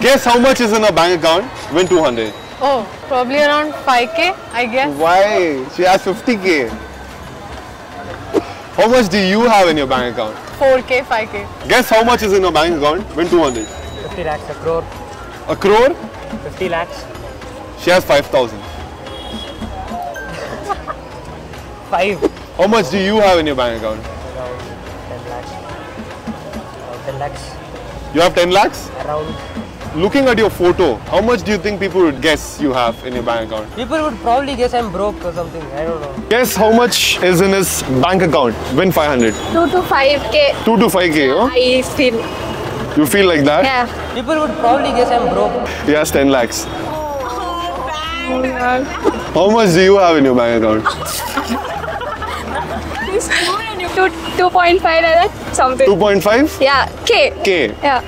Guess how much is in her bank account? Win 200. Oh, probably around 5k, I guess. Why? She has 50k. How much do you have in your bank account? 4k, 5k. Guess how much is in your bank account? Win 200. 50 lakhs, a crore, A crore? 50 lakhs, She has 5,000. 5, How much do you have in your bank account? around 10 lakhs, around 10 lakhs, You have 10 lakhs? around. Looking at your photo, how much do you think people would guess you have in your bank account? People would probably guess I'm broke or something, I don't know. Guess how much is in his bank account? Win 500. 2 to 5k. 2 to 5k, huh? I feel. You feel like that? Yeah. People would probably guess I'm broke. He has 10 lakhs. Oh, oh How much do you have in your bank account? 2, 2.5 like that. Something. 2.5? Yeah. K. K. Yeah.